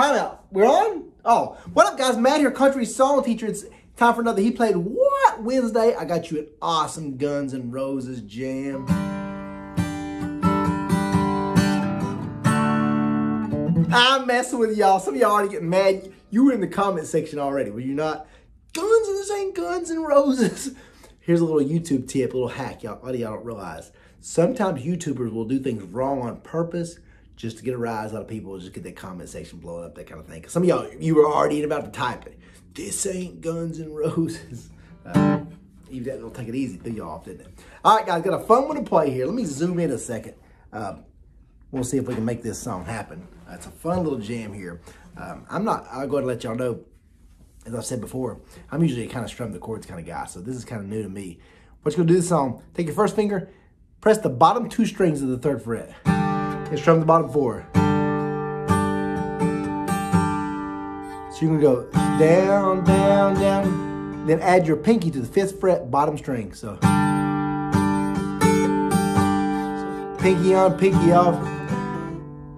Oh, we're on? Oh, what up, guys? Matt here, country song teacher. It's time for another He Played What Wednesday. I got you an awesome Guns N' Roses jam. I'm messing with y'all. Some of y'all already getting mad. You were in the comment section already, were you not? Guns and this ain't Guns N' Roses. Here's a little YouTube tip, a little hack y'all, a lot of y'all don't realize. Sometimes YouTubers will do things wrong on purpose just to get a rise out of people, just get that comment section blowing up, that kind of thing. Some of y'all, you were already about to type it. This ain't Guns N' Roses. Uh, that will take it easy, threw y'all off, didn't it? All right, guys, got a fun one to play here. Let me zoom in a second. Um, we'll see if we can make this song happen. Uh, it's a fun little jam here. Um, I'm not, I'll go ahead and let y'all know, as I've said before, I'm usually a kind of strum the chords kind of guy, so this is kind of new to me. What you're gonna do this song, take your first finger, press the bottom two strings of the third fret, and strum the bottom four. So you're gonna go down, down, down, then add your pinky to the fifth fret, bottom string, so. pinky on, pinky off,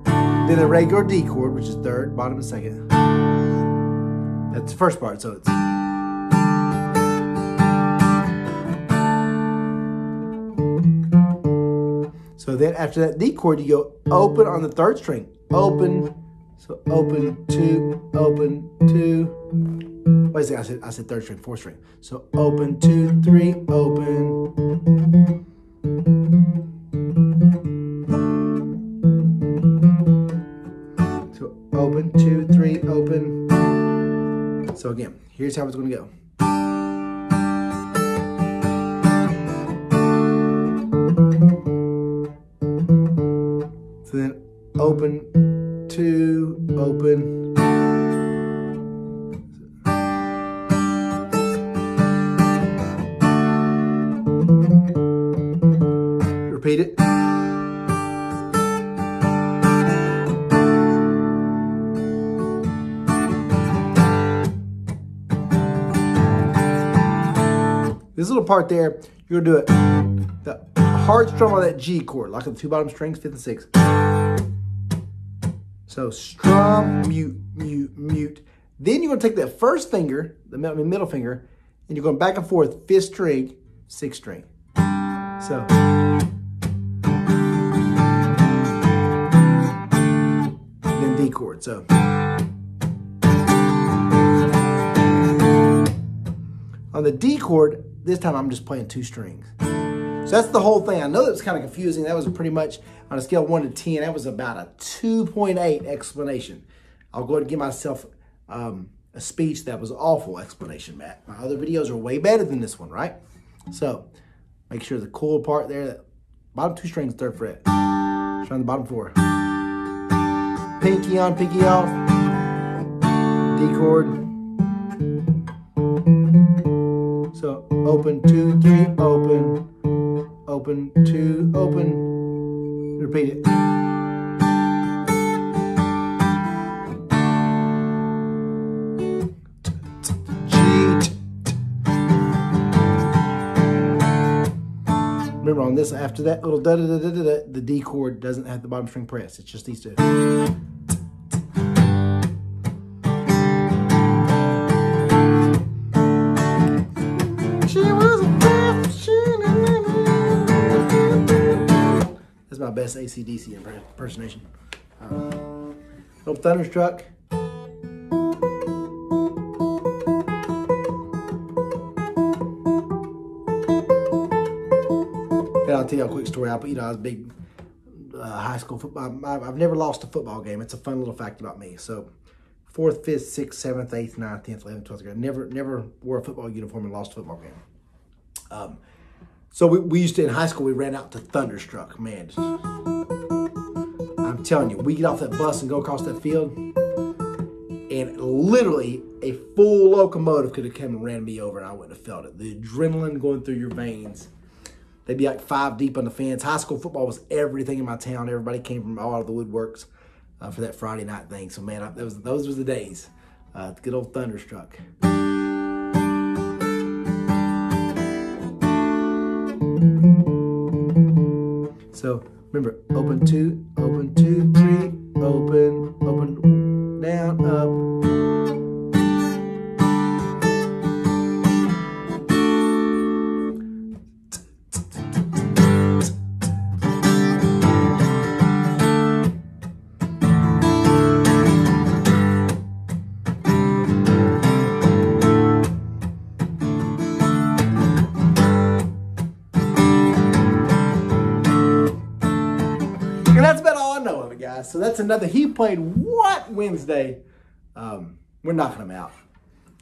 then a regular D chord, which is third, bottom and second. That's the first part, so it's. So then after that D chord, you go open on the third string. Open, so open, two, open, two. Wait a second, I said, I said third string, fourth string. So open, two, three, open. Here's how it's gonna go. So then open, two, open. Repeat it. This little part there, you're gonna do it. The hard strum on that G chord, like the two bottom strings, fifth and sixth. So strum, mute, mute, mute. Then you're gonna take that first finger, the middle finger, and you're going back and forth, fifth string, sixth string. So. Then D chord, so. On the D chord, this time I'm just playing two strings. So that's the whole thing. I know that was kind of confusing. That was pretty much on a scale of 1 to 10, that was about a 2.8 explanation. I'll go ahead and give myself um, a speech that was awful explanation, Matt. My other videos are way better than this one, right? So make sure the cool part there, that bottom two strings, third fret. Strum the bottom four. Pinky on, pinky off. D chord. So open, two, three, open, open, two, open. Repeat it. G. Remember on this, after that little da da da da da, the D chord doesn't have the bottom string press. It's just these two. My best AC/DC impersonation. Um, little Thunderstruck. And I'll tell you a quick story. I, you know, I was big uh, high school football. I, I've never lost a football game. It's a fun little fact about me. So, fourth, fifth, sixth, seventh, eighth, ninth, tenth, eleventh, twelfth grade. Never, never wore a football uniform and lost a football game. Um, so we, we used to in high school. We ran out to Thunderstruck. Man, I'm telling you, we get off that bus and go across that field, and literally a full locomotive could have come and ran me over, and I wouldn't have felt it. The adrenaline going through your veins. They'd be like five deep on the fence. High school football was everything in my town. Everybody came from all of the woodworks uh, for that Friday night thing. So man, I, was those was the days. Uh, good old Thunderstruck. So remember, open two, open two, three, So that's another He Played What Wednesday. Um, we're knocking him out.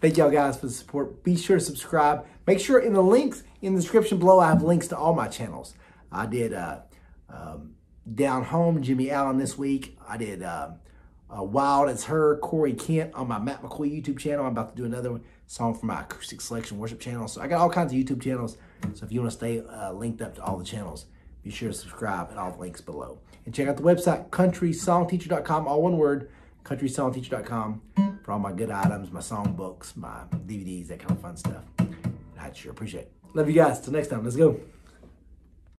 Thank y'all guys for the support. Be sure to subscribe. Make sure in the links in the description below, I have links to all my channels. I did uh, um, Down Home, Jimmy Allen this week. I did uh, uh, Wild as Her, Corey Kent on my Matt McCoy YouTube channel. I'm about to do another one, song for my Acoustic Selection Worship channel. So I got all kinds of YouTube channels. So if you want to stay uh, linked up to all the channels, be sure to subscribe at all the links below. And check out the website, countrysongteacher.com, all one word, countrysongteacher.com for all my good items, my song books, my DVDs, that kind of fun stuff. I'd sure appreciate it. Love you guys. Till next time. Let's go.